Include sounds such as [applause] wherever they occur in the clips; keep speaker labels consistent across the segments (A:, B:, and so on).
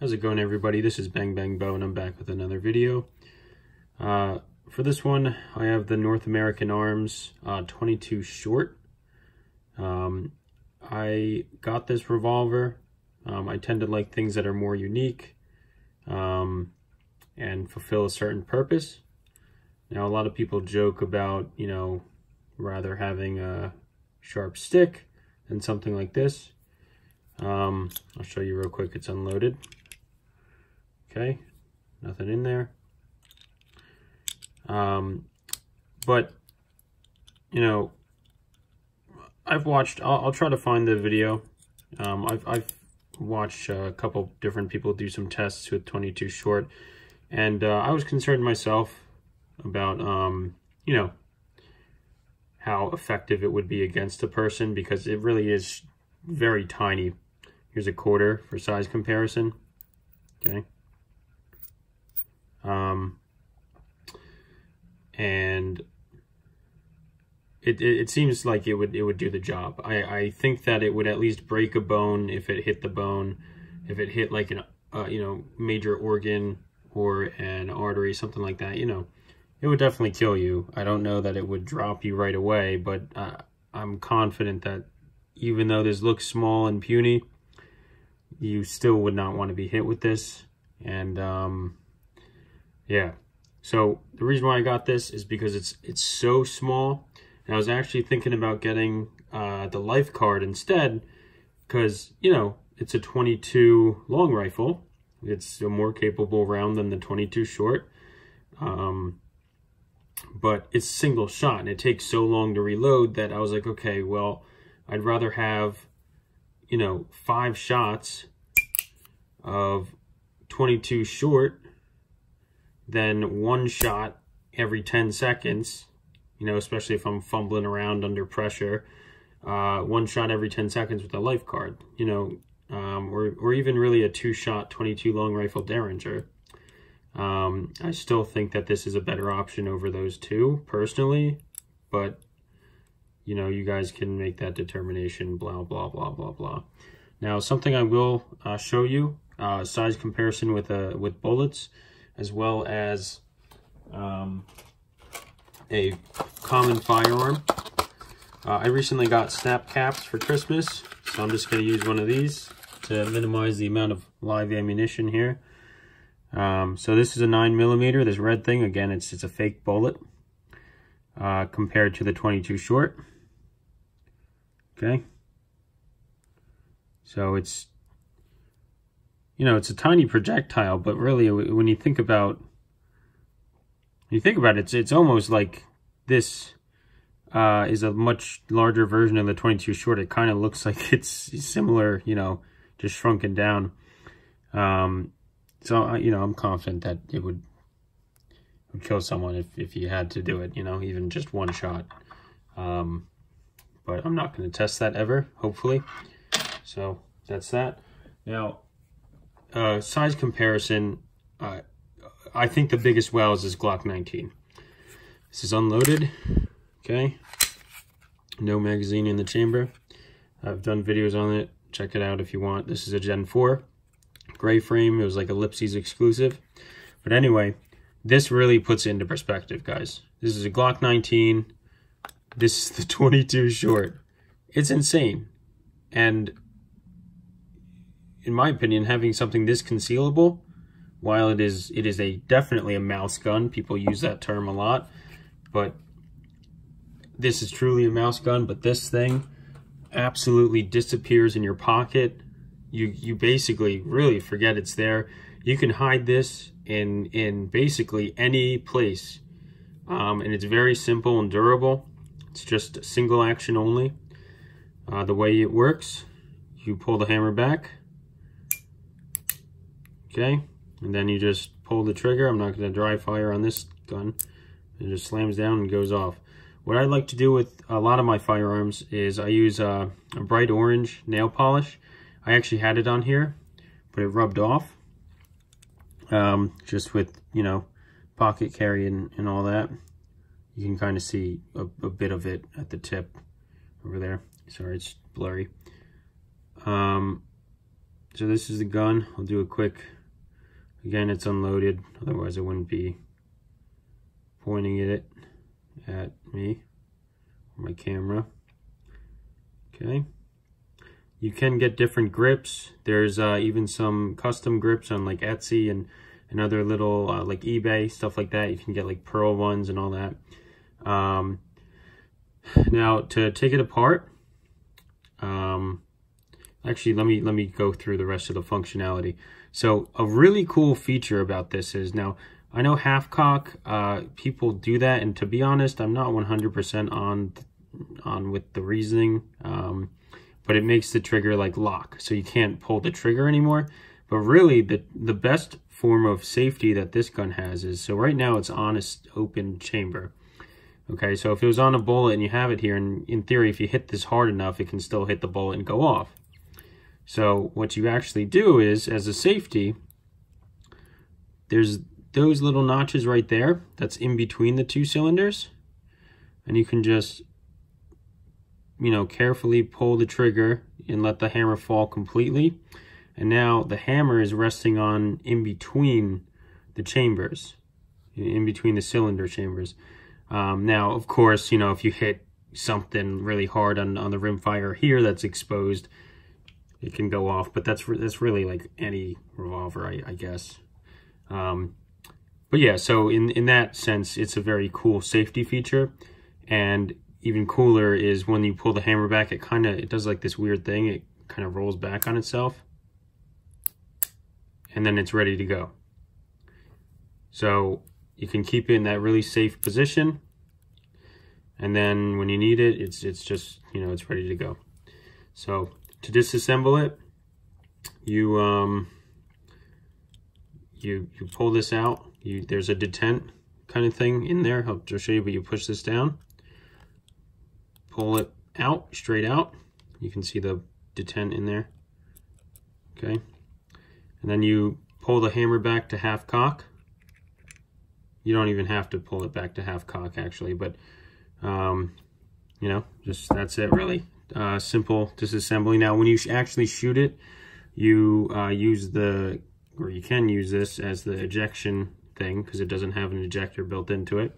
A: How's it going everybody? This is Bang Bang Bo and I'm back with another video. Uh, for this one, I have the North American Arms uh, 22 short. Um, I got this revolver. Um, I tend to like things that are more unique um, and fulfill a certain purpose. Now, a lot of people joke about, you know, rather having a sharp stick than something like this. Um, I'll show you real quick. It's unloaded. Okay, nothing in there. Um, but, you know, I've watched, I'll, I'll try to find the video. Um, I've, I've watched a couple different people do some tests with 22 short. And uh, I was concerned myself about, um, you know, how effective it would be against a person because it really is very tiny. Here's a quarter for size comparison. Okay. Um, and it, it, it, seems like it would it would do the job. I, I think that it would at least break a bone if it hit the bone, if it hit like an uh, you know major organ or an artery, something like that. You know, it would definitely kill you. I don't know that it would drop you right away, but uh, I'm confident that even though this looks small and puny, you still would not want to be hit with this. And um, yeah. So the reason why I got this is because it's it's so small. And I was actually thinking about getting uh, the LifeCard instead because, you know, it's a 22 long rifle. It's a more capable round than the 22 short. Um, but it's single shot and it takes so long to reload that I was like, okay, well, I'd rather have, you know, five shots of 22 short than one shot every 10 seconds, you know, especially if I'm fumbling around under pressure, uh, one shot every 10 seconds with a LifeCard, you know, um, or, or even really a two shot 22 long rifle Derringer. Um, I still think that this is a better option over those two personally, but you know, you guys can make that determination, blah, blah, blah, blah, blah. Now, something I will uh, show you, uh, size comparison with, uh, with bullets as well as um, a common firearm. Uh, I recently got snap caps for Christmas, so I'm just going to use one of these to minimize the amount of live ammunition here. Um, so this is a 9 millimeter. This red thing, again, it's, it's a fake bullet uh, compared to the 22 short. Okay. So it's you know, it's a tiny projectile, but really when you think about, you think about it, it's, it's almost like this uh, is a much larger version of the 22 short. It kind of looks [laughs] like it's similar, you know, just shrunken down. Um, so, you know, I'm confident that it would, would kill someone if, if you had to do it, you know, even just one shot. Um, but I'm not going to test that ever, hopefully. So that's that. Now, uh, size comparison, uh, I think the biggest wells is Glock 19. This is unloaded, okay? No magazine in the chamber. I've done videos on it. Check it out if you want. This is a Gen 4. Gray frame. It was like Lipsey's exclusive. But anyway, this really puts it into perspective, guys. This is a Glock 19. This is the [laughs] 22 short. It's insane. And in my opinion, having something this concealable, while it is it is a definitely a mouse gun, people use that term a lot, but this is truly a mouse gun, but this thing absolutely disappears in your pocket. You you basically really forget it's there. You can hide this in in basically any place. Um, and it's very simple and durable. It's just single action only. Uh, the way it works, you pull the hammer back, Okay, and then you just pull the trigger. I'm not going to dry fire on this gun. It just slams down and goes off. What I like to do with a lot of my firearms is I use a bright orange nail polish. I actually had it on here, but it rubbed off. Um, just with, you know, pocket carry and, and all that. You can kind of see a, a bit of it at the tip over there. Sorry, it's blurry. Um, so this is the gun. I'll do a quick, again, it's unloaded. Otherwise it wouldn't be pointing it at me, my camera. Okay. You can get different grips. There's uh, even some custom grips on like Etsy and, and other little uh, like eBay, stuff like that. You can get like pearl ones and all that. Um, now to take it apart, um, actually let me let me go through the rest of the functionality. So a really cool feature about this is now I know half cock uh, people do that, and to be honest, I'm not 100% on on with the reasoning. Um, but it makes the trigger like lock, so you can't pull the trigger anymore. But really, the, the best form of safety that this gun has is, so right now it's on a open chamber. Okay, so if it was on a bullet and you have it here, and in theory, if you hit this hard enough, it can still hit the bullet and go off. So what you actually do is, as a safety, there's those little notches right there that's in between the two cylinders. And you can just you know, carefully pull the trigger and let the hammer fall completely. And now the hammer is resting on in between the chambers, in between the cylinder chambers. Um, now, of course, you know, if you hit something really hard on, on the rimfire here that's exposed, it can go off. But that's, that's really like any revolver, I, I guess. Um, but yeah, so in, in that sense, it's a very cool safety feature. And even cooler is when you pull the hammer back, it kind of, it does like this weird thing. It kind of rolls back on itself. And then it's ready to go. So you can keep it in that really safe position. And then when you need it, it's, it's just, you know, it's ready to go. So to disassemble it, you, um, you, you pull this out. You, there's a detent kind of thing in there. I'll just show you, but you push this down pull it out, straight out. You can see the detent in there. Okay. And then you pull the hammer back to half cock. You don't even have to pull it back to half cock actually, but um, you know, just that's it really. Uh, simple disassembly. Now, when you actually shoot it, you uh, use the, or you can use this as the ejection thing because it doesn't have an ejector built into it.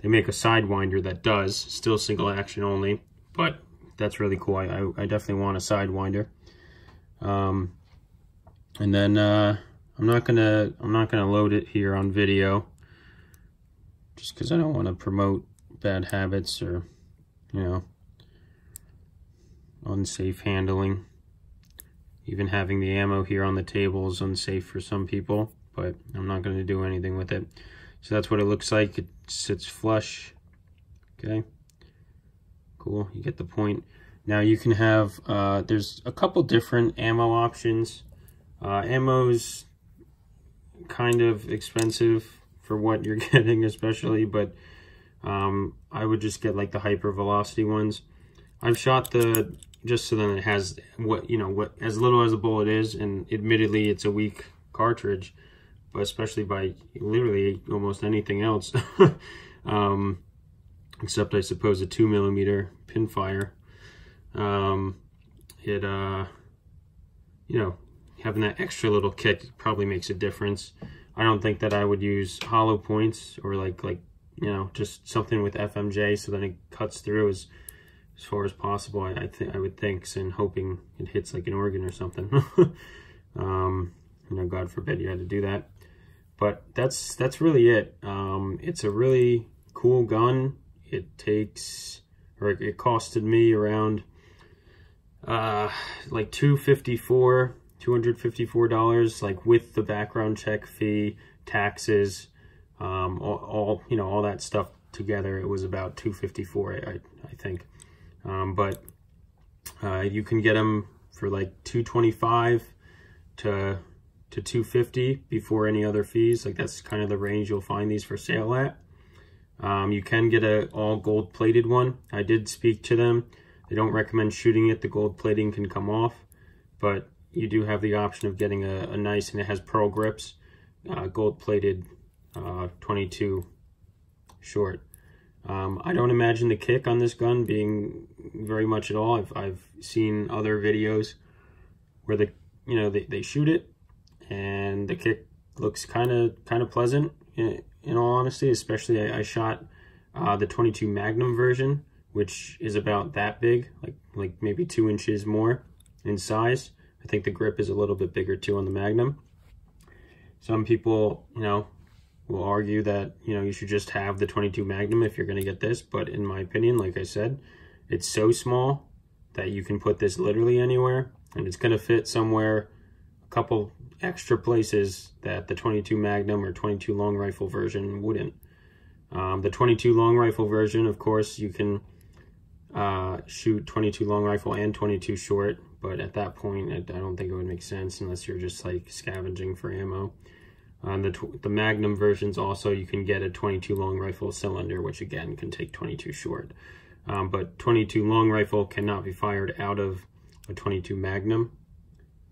A: They make a Sidewinder that does, still single action only, but that's really cool. I, I, I definitely want a Sidewinder. Um, and then uh, I'm not gonna I'm not gonna load it here on video, just because I don't want to promote bad habits or you know unsafe handling. Even having the ammo here on the table is unsafe for some people, but I'm not going to do anything with it. So that's what it looks like. It sits flush. Okay. Cool. You get the point. Now you can have, uh, there's a couple different ammo options. Uh, ammo's kind of expensive for what you're [laughs] getting especially, but um, I would just get like the hyper velocity ones. I've shot the, just so that it has what, you know, what as little as a bullet is, and admittedly it's a weak cartridge, but especially by literally almost anything else, [laughs] um, except I suppose a two millimeter pinfire. Um, it, uh, you know, having that extra little kick probably makes a difference. I don't think that I would use hollow points or like, like, you know, just something with FMJ so then it cuts through as, as far as possible. I, I think I would think, and hoping it hits like an organ or something. [laughs] um, you know, God forbid you had to do that but that's that's really it. Um, it's a really cool gun. It takes, or it costed me around uh, like 254 $254, like with the background check fee, taxes, um, all, all, you know, all that stuff together, it was about 254 I, I think. Um, but uh, you can get them for like 225 to to 250 before any other fees. Like that's kind of the range you'll find these for sale at. Um, you can get a all gold plated one. I did speak to them. They don't recommend shooting it. The gold plating can come off, but you do have the option of getting a, a nice, and it has pearl grips, uh, gold plated uh, 22 short. Um, I don't imagine the kick on this gun being very much at all. I've, I've seen other videos where the you know, they, they shoot it and the kick looks kind of kind of pleasant in, in, all honesty, especially I, I shot uh, the 22 Magnum version, which is about that big, like, like maybe two inches more in size. I think the grip is a little bit bigger too on the Magnum. Some people, you know, will argue that, you know, you should just have the 22 Magnum if you're going to get this. But in my opinion, like I said, it's so small that you can put this literally anywhere. And it's going to fit somewhere, a couple extra places that the 22 Magnum or 22 long rifle version wouldn't. Um, the 22 long rifle version, of course, you can uh, shoot 22 long rifle and 22 short, but at that point, I don't think it would make sense unless you're just like scavenging for ammo. On the, the Magnum versions also, you can get a 22 long rifle cylinder, which again can take 22 short. Um, but 22 long rifle cannot be fired out of a 22 Magnum.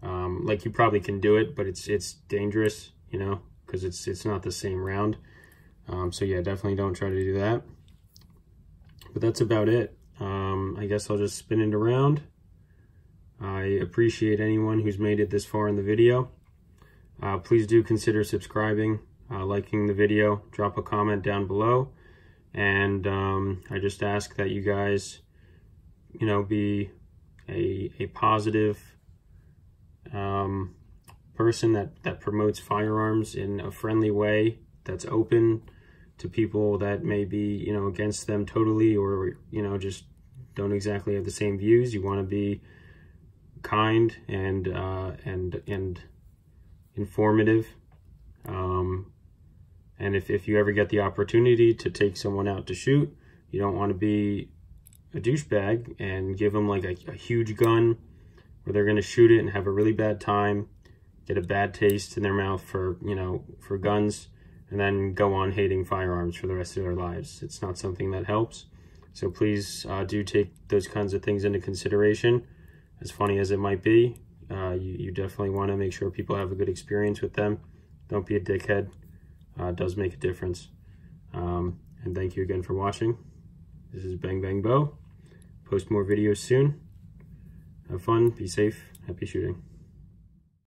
A: Um, like you probably can do it, but it's it's dangerous, you know, because it's it's not the same round. Um, so yeah, definitely don't try to do that. But that's about it. Um, I guess I'll just spin it around. I appreciate anyone who's made it this far in the video. Uh, please do consider subscribing, uh, liking the video, drop a comment down below. And um, I just ask that you guys, you know, be a, a positive um, person that, that promotes firearms in a friendly way that's open to people that may be, you know, against them totally or, you know, just don't exactly have the same views. You want to be kind and, uh, and, and informative. Um, and if, if you ever get the opportunity to take someone out to shoot, you don't want to be a douchebag and give them like a, a huge gun where they're going to shoot it and have a really bad time, get a bad taste in their mouth for, you know, for guns, and then go on hating firearms for the rest of their lives. It's not something that helps. So please uh, do take those kinds of things into consideration. As funny as it might be, uh, you, you, definitely want to make sure people have a good experience with them. Don't be a dickhead. Uh, does make a difference. Um, and thank you again for watching. This is Bang Bang Bo. Post more videos soon. Have fun, be safe, happy shooting.